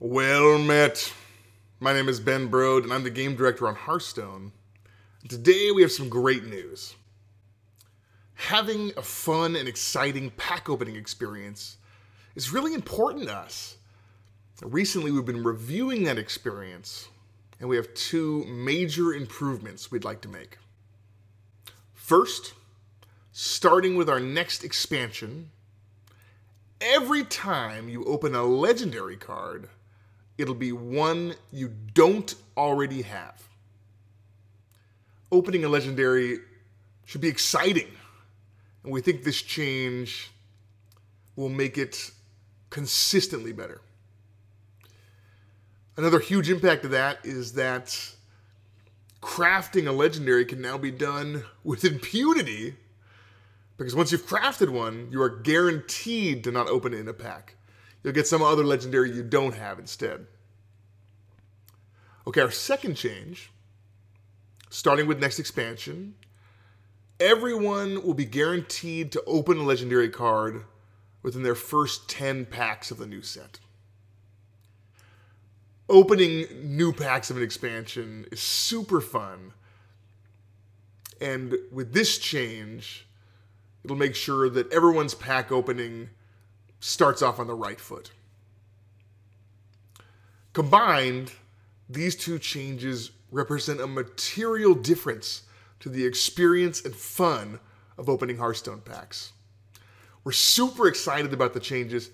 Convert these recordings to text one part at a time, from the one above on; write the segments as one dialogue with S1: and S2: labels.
S1: Well met. My name is Ben Brode, and I'm the game director on Hearthstone. Today we have some great news. Having a fun and exciting pack opening experience is really important to us. Recently, we've been reviewing that experience, and we have two major improvements we'd like to make. First, starting with our next expansion, every time you open a legendary card, it'll be one you don't already have. Opening a legendary should be exciting, and we think this change will make it consistently better. Another huge impact of that is that crafting a legendary can now be done with impunity because once you've crafted one, you are guaranteed to not open it in a pack. You'll get some other legendary you don't have instead. Okay, our second change, starting with next expansion, everyone will be guaranteed to open a legendary card within their first 10 packs of the new set. Opening new packs of an expansion is super fun. And with this change, it'll make sure that everyone's pack opening starts off on the right foot. Combined, these two changes represent a material difference to the experience and fun of opening Hearthstone packs. We're super excited about the changes,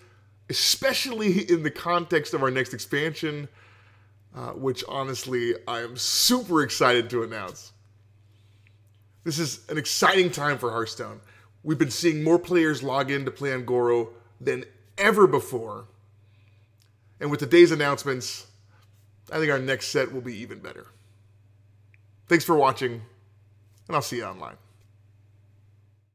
S1: especially in the context of our next expansion, uh, which honestly I am super excited to announce. This is an exciting time for Hearthstone. We've been seeing more players log in to play Un'Goro than ever before. And with today's announcements, I think our next set will be even better. Thanks for watching, and I'll see you online.